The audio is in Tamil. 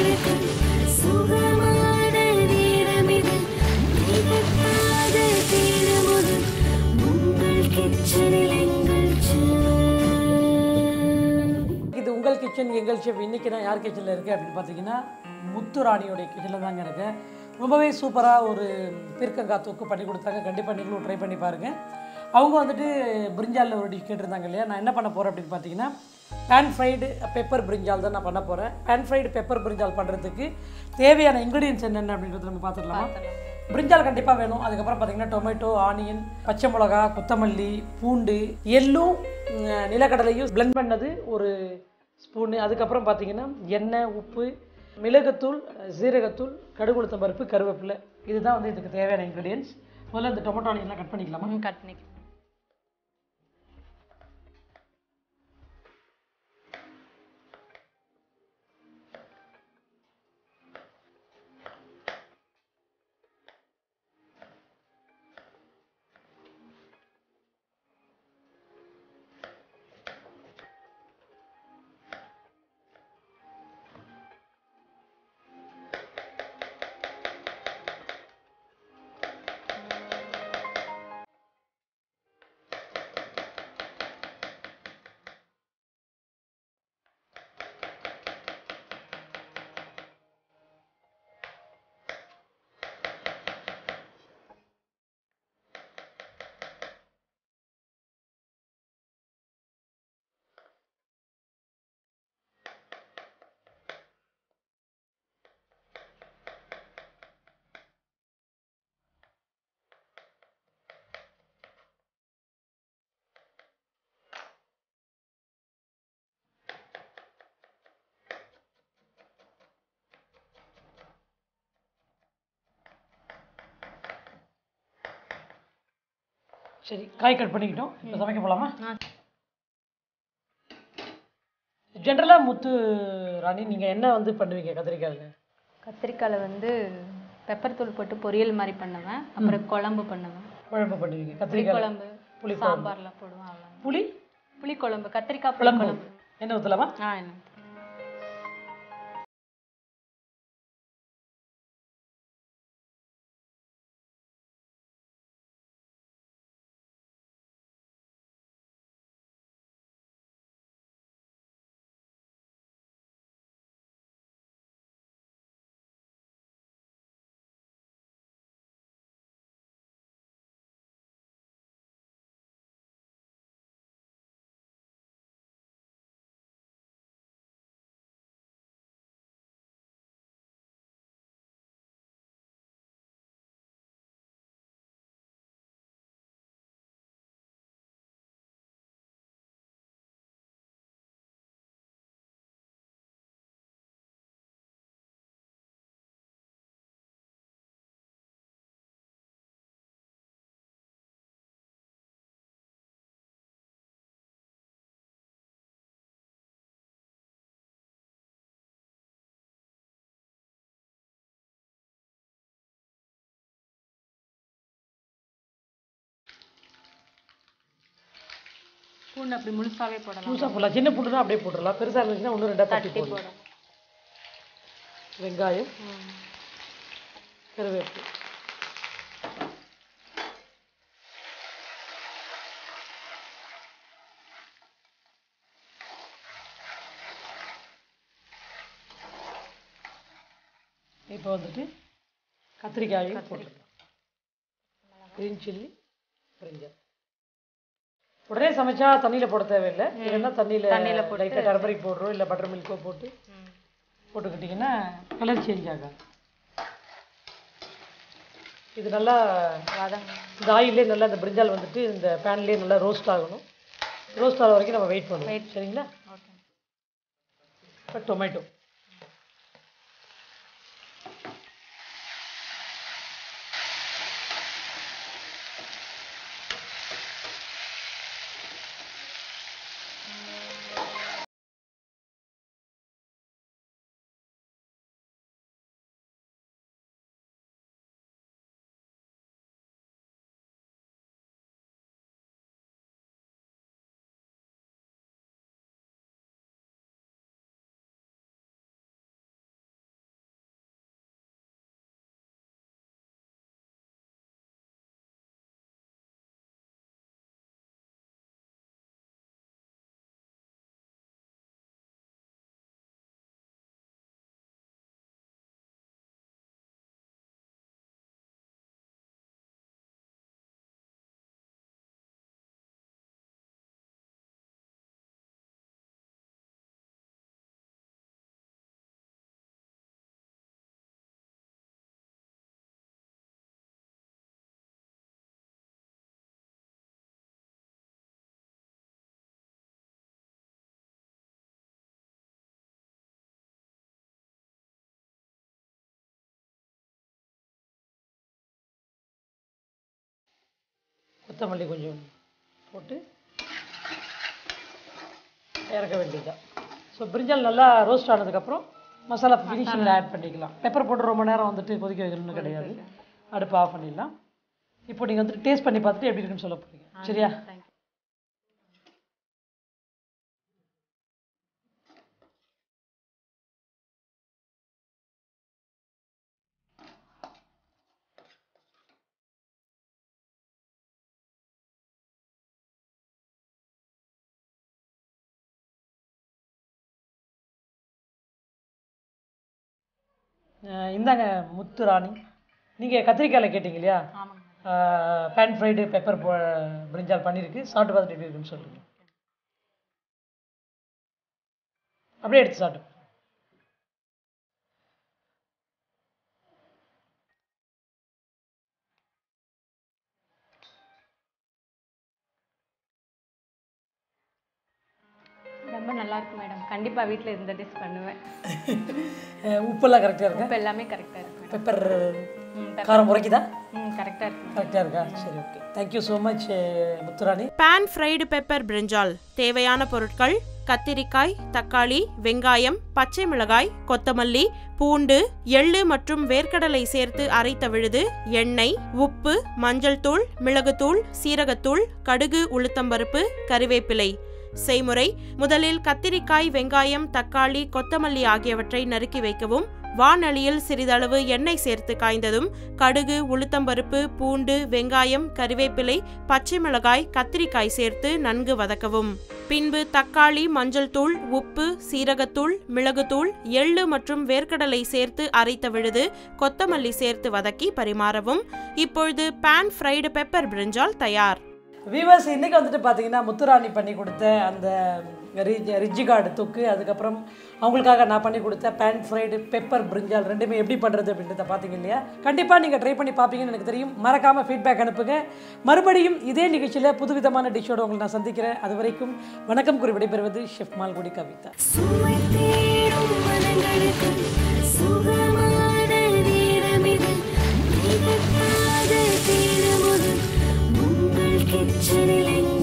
இது உங்கள் கிச்சன் எங்கள் ஷெஃப் இன்றைக்கி நான் யார் கிச்சனில் இருக்குது அப்படின்னு பார்த்தீங்கன்னா முத்துராணியோடைய கிச்சனில் தாங்க இருக்கேன். ரொம்பவே சூப்பராக ஒரு பீர்க்கங்காய் தொக்கு பண்ணி கொடுத்தாங்க. கண்டிப்பாக நீங்களும் ட்ரை பண்ணி பாருங்கள் அவங்க வந்துட்டு பிரிஞ்சாலில் ஒரு டிஷ் கேட்டிருந்தாங்க இல்லையா? நான் என்ன பண்ண போகிறேன் அப்படின்னு பார்த்தீங்கன்னா பேன் ஃப்ரைடு பெப்பர் பிரிஞ்சால் தான் நான் பண்ண போகிறேன் பேன் ஃப்ரைடு பெப்பர் பிரிஞ்சால் பண்ணுறதுக்கு தேவையான இன்க்ரீடியன்ஸ் என்னென்ன அப்படின்றத நம்ம பார்த்துடலாமா. பிரிஞ்சால் கண்டிப்பாக வேணும். அதுக்கப்புறம் பார்த்தீங்கன்னா டொமேட்டோ ஆனியன் பச்சை மிளகா கொத்தமல்லி பூண்டு எள்ளும் நிலக்கடலையும் blend பண்ணது ஒரு ஸ்பூனு அதுக்கப்புறம் பார்த்தீங்கன்னா எண்ணெய் உப்பு மிளகுத்தூள் சீரகத்தூள் கடுகு உளுத்தம் பருப்பு கருவேப்பிலை. இதுதான் வந்து இதுக்கு தேவையான இன்க்ரீடியன்ஸ் முதல்ல இந்த டொமேட்டோ ஆனியன்லாம் கட் பண்ணிக்கலாமா? கட் பண்ணிக்கலாம். சரி காய் கட் பண்ணிக்கிட்டோம். இப்போ சமைக்க போகலாமா ஜென்ரலாக முத்து ராணி நீங்கள் என்ன வந்து பண்ணுவீங்க கத்திரிக்காயில்? கத்திரிக்காயில் வந்து பெப்பர் தூள் போட்டு பொரியல் மாதிரி பண்ணுவேன். அப்புறம் குழம்பு பண்ணுவேன். குழம்பு பண்ணுவீங்க. கத்திரிக்காய் குழம்பு புளி சாம்பார்ல போடுவேன் புளி? புளி குழம்பு கத்திரிக்காய் புளி குழம்பு. என்ன ஊற்றலாமா ஆ என்ன பூண்டு அப்படி முழுசாவே போடலாம். புதுசாக போடலாம். சின்ன பூண்டு தான் அப்படியே போட்டுடலாம் பெருசாக இருந்துச்சுன்னா ஒன்று ரெண்டாக தட்டி போடலாம். வெங்காயம் ம். கருவேப்பிலை இப்போ வந்துட்டு கத்திரிக்காயும் போட்டுக்கலாம். க்ரீன் சில்லி பிரிஞ்சல் உடனே சமைச்சா தண்ணியில் போட தேவையில்லை. இல்லைன்னா தண்ணியில் தண்ணியில போட்டு லைட்டாக பவுடரோ இல்லை பட்டர் மில்க்கோ போட்டு. போட்டுக்கிட்டிங்கன்னா கலர் சேஞ்ச் ஆகாது. இது நல்லா இந்த ஆயிலே நல்லா இந்த பிரிஞ்சால் வந்துட்டு இந்த பேன்லேயே நல்லா ரோஸ்ட் ஆகணும். ரோஸ்ட் ஆகிற வரைக்கும் நம்ம வெயிட் பண்ணுவோம். சரிங்களா? இப்போ டொமேட்டோ கொத்தமல்லி கொஞ்சம் போட்டு இறக்க வேண்டியதுதான். ஸோ பிரிஞ்சால் நல்லா ரோஸ்ட் ஆனதுக்கப்புறம் மசாலா ஃபினிஷிங்கில் ஆட் பண்ணிக்கலாம். பெப்பர் போட்டு ரொம்ப நேரம் வந்துட்டு கொதிக்க வைக்கணும்னு கிடையாது. அடுப்பு ஆஃப் பண்ணிடலாம். இப்போ நீங்கள் வந்துட்டு டேஸ்ட் பண்ணி பார்த்துட்டு எப்படி இருக்குன்னு சொல்ல போகிறீங்க சரியா? இந்தாங்க முத்து ராணி நீங்கள் கத்திரிக்காயில் கேட்டீங்க இல்லையா பேன் ஃப்ரைடு பெப்பர் பிரிஞ்சால் பண்ணியிருக்கு சாப்பிட்டு பார்த்துட்டு எப்படி இருக்குன்னு சொல்லுங்கள் அப்படியே எடுத்து சாப்பிட்டு ரொம்ப நல்லா இருக்கு மேடம் கண்டிப்பா வீட்ல இந்த டிஷ் பண்ணுவேன். உப்பெல்லாம் கரெக்டாக இருக்கா? உப்பு எல்லாமே கரெக்டா இருக்கு மேடம் பெப்பர் காரம் உரைக்குதா ம் கரெக்டா இருக்கு கரெக்டாக இருக்கா? சரி okay thank you so much Muthurani. Pan fried pepper brinjal தேவையான பொருட்கள் கத்திரிக்காய் தக்காளி வெங்காயம் பச்சை மிளகாய் கொத்தமல்லி பூண்டு எள்ளு மற்றும் வேர்க்கடலை சேர்த்து அரைத்த விழுது எண்ணெய் உப்பு மஞ்சள் தூள் மிளகுத்தூள் சீரகத்தூள் கடுகு உளுத்தம்பருப்பு கறிவேப்பிலை. செய்முறை முதலில் கத்திரிக்காய் வெங்காயம் தக்காளி கொத்தமல்லி ஆகியவற்றை நறுக்கி வைக்கவும். வானலியில் சிறிதளவு எண்ணெய் சேர்த்து காய்ந்ததும் கடுகு உளுத்தம்பருப்பு பூண்டு வெங்காயம் கறிவேப்பிலை பச்சை மிளகாய் கத்திரிக்காய் சேர்த்து நன்கு வதக்கவும். பின்பு தக்காளி மஞ்சள் தூள் உப்பு சீரகத்தூள் மிளகுத்தூள் எள்ளு மற்றும் வேர்க்கடலை சேர்த்து அரைத்த விழுது கொத்தமல்லி சேர்த்து வதக்கி பரிமாறவும். இப்பொழுது பேன் ஃப்ரைடு பெப்பர் பிரிஞ்சால் தயார். வியூவர்ஸ் இன்றைக்கி வந்துட்டு பார்த்தீங்கன்னா முத்துராணி பண்ணி கொடுத்த அந்த ரிஜ் கார்டு தொக்கு அதுக்கப்புறம் அவங்களுக்காக நான் பண்ணி கொடுத்த பேன் ஃப்ரைடு பெப்பர் பிரிஞ்சால் ரெண்டுமே எப்படி பண்ணுறது அப்படின்றத பார்த்தீங்க இல்லையா? கண்டிப்பாக நீங்கள் ட்ரை பண்ணி பார்ப்பீங்கன்னு எனக்கு தெரியும். மறக்காமல் ஃபீட்பேக் அனுப்புங்க. மறுபடியும் இதே நிகழ்ச்சியில் புதுவிதமான டிஷ்ஷோட உங்களை நான் சந்திக்கிறேன். அது வரைக்கும் வணக்கம் கூறி விடைபெறுவது ஷெஃப் மால்குடி கவிதா. ചിരിലിംഗ